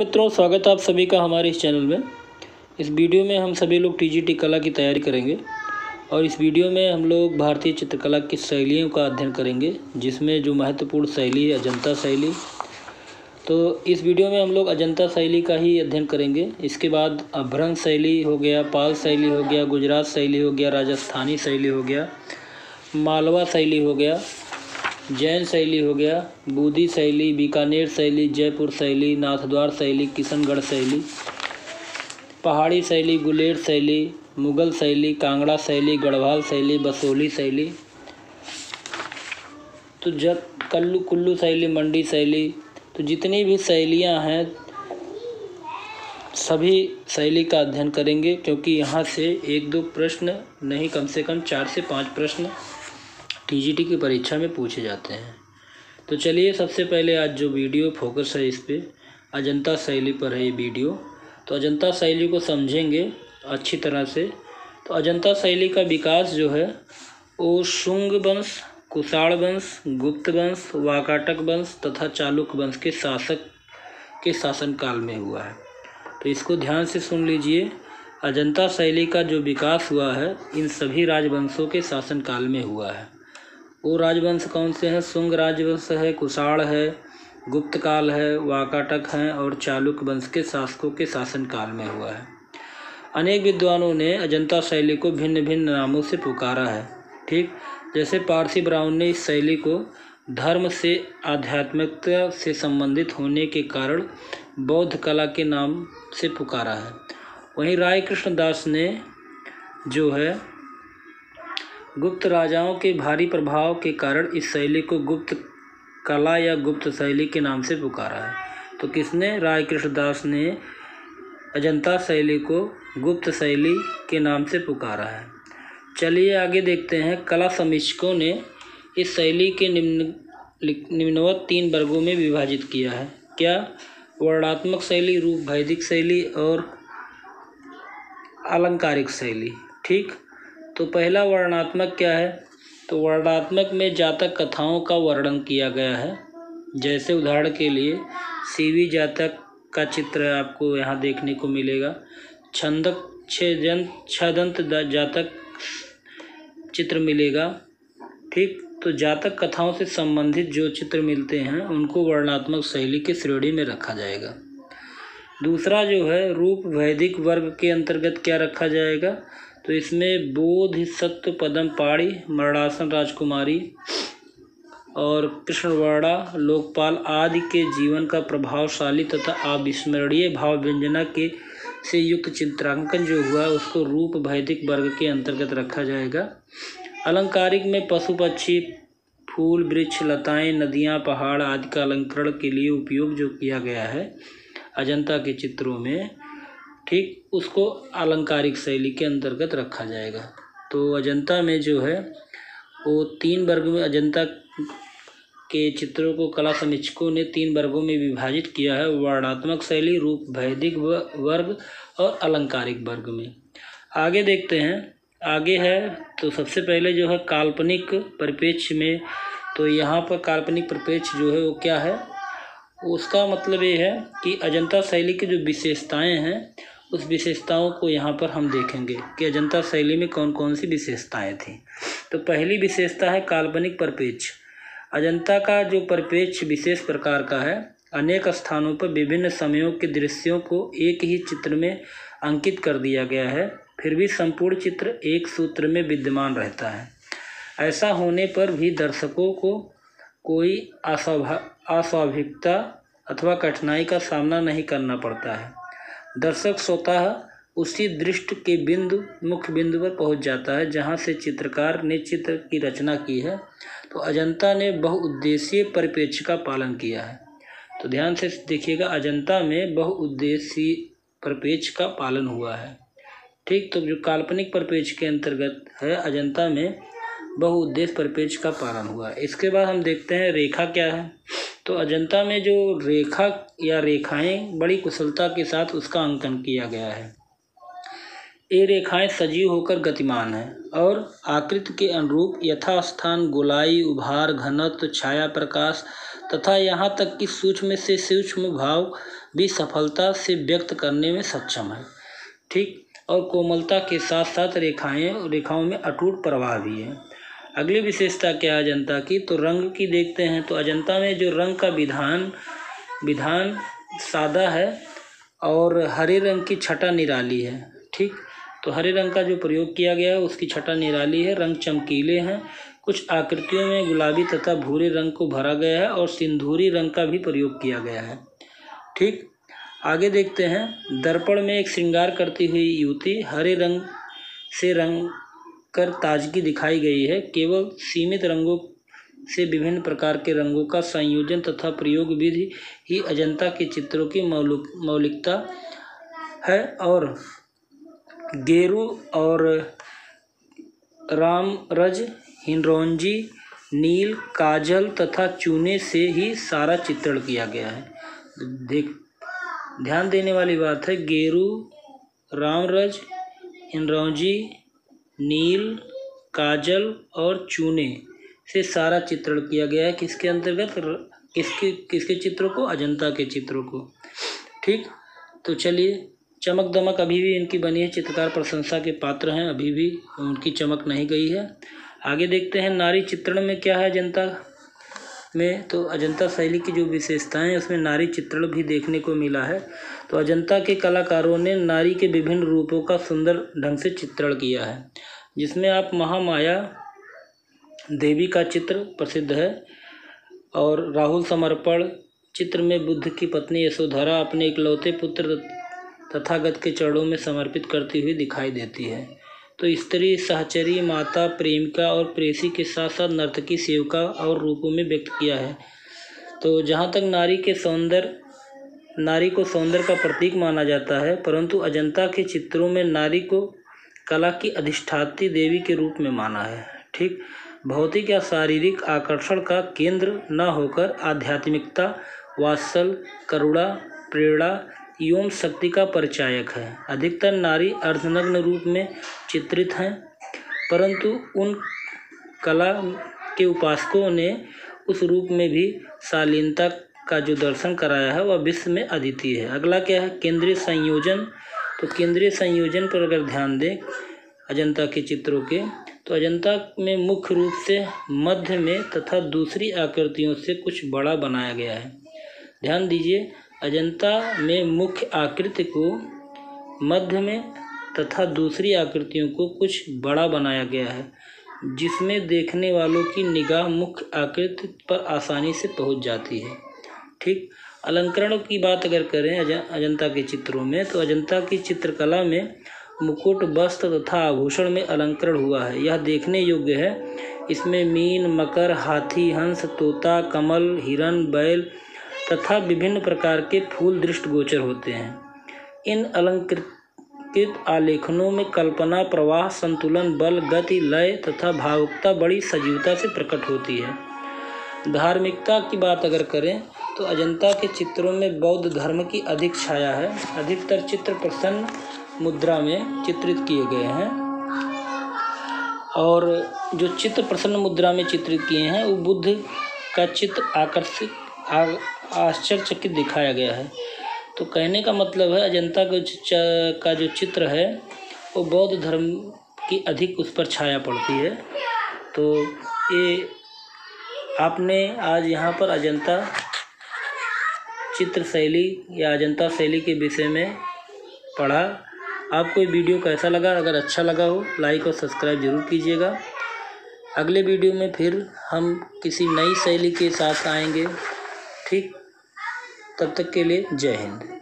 मित्रों, स्वागत है आप सभी का हमारे इस चैनल में। इस वीडियो में हम सभी लोग टीजीटी कला की तैयारी करेंगे और इस वीडियो में हम लोग भारतीय चित्रकला की शैलियों का अध्ययन करेंगे, जिसमें जो महत्वपूर्ण शैली है, अजंता शैली। तो इस वीडियो में हम लोग अजंता शैली का ही अध्ययन करेंगे। इसके बाद अभ्रंग शैली हो गया, पाल शैली हो गया, गुजरात शैली हो गया, राजस्थानी शैली हो गया, मालवा शैली हो गया। जैन शैली हो गया बूदी शैली, बीकानेर शैली, जयपुर शैली, नाथद्वार शैली, किशनगढ़ शैली। पहाड़ी शैली, गुलेर शैली, मुगल शैली, कांगड़ा शैली, गढ़वाल शैली, बसोली शैली। तो जब कल्लू, कुल्लू शैली, मंडी शैली तो जितनी भी शैलियाँ हैं, सभी शैली का अध्ययन करेंगे, क्योंकि यहाँ से एक दो प्रश्न, नहीं, कम से कम चार से पाँच प्रश्न टीजीटी की परीक्षा में पूछे जाते हैं। तो चलिए सबसे पहले आज जो वीडियो फोकस है इस पर अजंता शैली पर है ये वीडियो। तो अजंता शैली को समझेंगे अच्छी तरह से। तो अजंता शैली का विकास जो है, वो शुंग वंश, कुषाण वंश, गुप्त वंश, वाकाटक वंश तथा चालुक वंश के शासक के शासनकाल में हुआ है। तो इसको ध्यान से सुन लीजिए। अजंता शैली का जो विकास हुआ है, इन सभी राजवंशों के शासनकाल में हुआ है। वो राजवंश कौन से हैं? सुंग राजवंश है, कुषाण है गुप्त काल है, वाकाटक हैं और चालुक वंश के शासकों के शासनकाल में हुआ है। अनेक विद्वानों ने अजंता शैली को भिन्न भिन्न नामों से पुकारा है। ठीक जैसे पारसी ब्राउन ने इस शैली को धर्म से, आध्यात्मिकता से संबंधित होने के कारण बौद्ध कला के नाम से पुकारा है। वहीं राय कृष्णदास ने जो है गुप्त राजाओं के भारी प्रभाव के कारण इस शैली को गुप्त कला या गुप्त शैली के नाम से पुकारा है। तो किसने? राय कृष्णदास ने अजंता शैली को गुप्त शैली के नाम से पुकारा है। चलिए आगे देखते हैं। कला समीक्षकों ने इस शैली के निम्न निम्नवत तीन वर्गों में विभाजित किया है। क्या? वर्णात्मक शैली, रूप, वैदिक शैली और अलंकारिक शैली। ठीक? तो पहला वर्णात्मक क्या है? तो वर्णात्मक में जातक कथाओं का वर्णन किया गया है। जैसे उदाहरण के लिए, सीवी जातक का चित्र आपको यहाँ देखने को मिलेगा। छंदक छदंत छदंत जातक चित्र मिलेगा। ठीक? तो जातक कथाओं से संबंधित जो चित्र मिलते हैं, उनको वर्णात्मक शैली की श्रेणी में रखा जाएगा। दूसरा जो है, रूप वैदिक वर्ग के अंतर्गत क्या रखा जाएगा? तो इसमें बोध सत्य पदम पाड़ी, मरणासन राजकुमारी और कृष्णवर्णा, लोकपाल आदि के जीवन का प्रभावशाली तथा अविस्मरणीय भाव व्यंजना के से युक्त चित्रांकन जो हुआ, उसको रूप वैदिक वर्ग के अंतर्गत रखा जाएगा। अलंकारिक में पशु पक्षी, फूल, वृक्ष, लताएँ, नदियाँ, पहाड़ आदि का अलंकरण के लिए उपयोग जो किया गया है, अजंता के चित्रों में। ठीक उसको अलंकारिक शैली के अंतर्गत रखा जाएगा। तो अजंता में जो है, वो तीन वर्ग में, अजंता के चित्रों को, कला समीक्षकों ने तीन वर्गों में विभाजित किया है, वर्णात्मक शैली, रूप वैदिक वर्ग और अलंकारिक वर्ग में। आगे देखते हैं। आगे है तो सबसे पहले जो है, काल्पनिक परिपेक्ष में तो यहाँ पर काल्पनिक परिपेक्ष जो है, वो क्या है? उसका मतलब ये है कि अजंता शैली की जो विशेषताएँ हैं उस विशेषताओं को यहाँ पर हम देखेंगे कि अजंता शैली में कौन कौन सी विशेषताएँ थीं। तो पहली विशेषता है काल्पनिक परिपेक्ष। अजंता का जो परिपेक्ष विशेष प्रकार का है, अनेक स्थानों पर विभिन्न समयों के दृश्यों को एक ही चित्र में अंकित कर दिया गया है, फिर भी संपूर्ण चित्र एक सूत्र में विद्यमान रहता है। ऐसा होने पर भी दर्शकों को कोई अस्वाभा अस्वाभाविकता अथवा कठिनाई का सामना नहीं करना पड़ता है। दर्शक स्वतः उसी दृष्टि के बिंदु मुख्य बिंदु पर पहुँच जाता है, जहाँ से चित्रकार ने चित्र की रचना की है। तो अजंता ने बहुउद्देशीय परिप्रेक्ष्य का पालन किया है। तो ध्यान से देखिएगा, अजंता में बहुउद्देशीय परिप्रेक्ष्य का पालन हुआ है। ठीक तो जो काल्पनिक परिप्रेक्ष्य के अंतर्गत है, अजंता में बहुउद्देश्य परिप्रेक्ष्य का पालन हुआ है। इसके बाद हम देखते हैं रेखा क्या है। तो अजंता में जो रेखा या रेखाएँ बड़ी कुशलता के साथ उसका अंकन किया गया है। ये रेखाएँ सजीव होकर गतिमान हैं और आकृति के अनुरूप यथास्थान, गोलाई, उभार, घनत्व, छाया प्रकाश तथा यहाँ तक कि सूक्ष्म से सूक्ष्म भाव भी सफलता से व्यक्त करने में सक्षम है। ठीक, और कोमलता के साथ साथ रेखाएँ, रेखाओं में अटूट प्रवाह भी है। अगली विशेषता क्या है अजंता की? तो रंग की देखते हैं तो अजंता में जो रंग का विधान विधान सादा है और हरे रंग की छटा निराली है, ठीक? तो हरे रंग का जो प्रयोग किया गया है, उसकी छटा निराली है, रंग चमकीले हैं। कुछ आकृतियों में गुलाबी तथा भूरे रंग को भरा गया है और सिंदूरी रंग का भी प्रयोग किया गया है, ठीक? आगे देखते हैं, दर्पण में एक श्रृंगार करती हुई युवती हरे रंग से रंग कर ताजगी दिखाई गई है। केवल सीमित रंगों से विभिन्न प्रकार के रंगों का संयोजन तथा प्रयोग विधि ही अजंता के चित्रों की मौलिक, मौलिकता है और गेरू और रामरज हिंडौंजी नील, काजल तथा चूने से ही सारा चित्रण किया गया है। देख, ध्यान देने वाली बात है, गेरू, रामरज हिंडौंजी नील, काजल और चूने से सारा चित्रण किया गया है किसके अंतर्गत? किसके किसके चित्रों को? अजंता के चित्रों को। ठीक? तो चलिए, चमक दमक अभी भी इनकी बनी है, चित्रकार प्रशंसा के पात्र हैं, अभी भी उनकी चमक नहीं गई है। आगे देखते हैं, नारी चित्रण में क्या है अजंता? में तो अजंता शैली की जो विशेषताएँ हैं, उसमें नारी चित्रण भी देखने को मिला है। तो अजंता के कलाकारों ने नारी के विभिन्न रूपों का सुंदर ढंग से चित्रण किया है, जिसमें आप महामाया देवी का चित्र प्रसिद्ध है और राहुल समर्पण चित्र में बुद्ध की पत्नी यशोधरा अपने इकलौते पुत्र तथागत के चरणों में समर्पित करती हुई दिखाई देती है। तो स्त्री, सहचरी, माता, प्रेमिका और प्रेसी के साथ साथ नर्तकी, सेविका और रूपों में व्यक्त किया है। तो जहाँ तक नारी के सौंदर्य नारी को सौंदर्य का प्रतीक माना जाता है, परंतु अजंता के चित्रों में नारी को कला की अधिष्ठात्री देवी के रूप में माना है, ठीक? भौतिक या शारीरिक आकर्षण का केंद्र न होकर आध्यात्मिकता, वात्सल, करुणा, प्रेरणा एवं शक्ति का परिचायक है। अधिकतर नारी अर्धनग्न रूप में चित्रित हैं, परंतु उन कला के उपासकों ने उस रूप में भी शालीनता का जो दर्शन कराया है, वह विश्व में अद्वितीय है। अगला क्या है? केंद्रीय संयोजन। तो केंद्रीय संयोजन पर अगर ध्यान दें, अजंता के चित्रों के तो अजंता में मुख्य रूप से मध्य में तथा दूसरी आकृतियों से कुछ बड़ा बनाया गया है। ध्यान दीजिए अजंता में मुख्य आकृति को मध्य में तथा दूसरी आकृतियों को कुछ बड़ा बनाया गया है जिसमें देखने वालों की निगाह मुख्य आकृति पर आसानी से पहुँच जाती है। ठीक अलंकरणों की बात अगर करें अज, अजंता के चित्रों में तो अजंता की चित्रकला में मुकुट वस्त्र तथा आभूषण में अलंकरण हुआ है। यह देखने योग्य है। इसमें मीन मकर हाथी हंस तोता कमल हिरण बैल तथा विभिन्न प्रकार के फूल दृष्टिगोचर होते हैं। इन अलंकृत आलेखनों में कल्पना, प्रवाह, संतुलन, बल, गति, लय तथा भावुकता बड़ी सजीवता से प्रकट होती है। धार्मिकता की बात अगर करें तो अजंता के चित्रों में बौद्ध धर्म की अधिक छाया है। अधिकतर चित्र प्रसन्न मुद्रा में चित्रित किए गए हैं। और जो चित्र प्रसन्न मुद्रा में चित्रित किए हैं, वो बुद्ध का चित्र आकर्षित आश्चर्यचकित दिखाया गया है। तो कहने का मतलब है, अजंता का जो चित्र है, वो बौद्ध धर्म की अधिक उस पर छाया पड़ती है। तो ये आपने आज यहाँ पर अजंता चित्र शैली या अजंता शैली के विषय में पढ़ा। आपको ये वीडियो कैसा लगा? अगर अच्छा लगा हो, लाइक और सब्सक्राइब ज़रूर कीजिएगा। अगले वीडियो में फिर हम किसी नई शैली के साथ आएँगे। ठीक तब तक के लिए जय हिंद।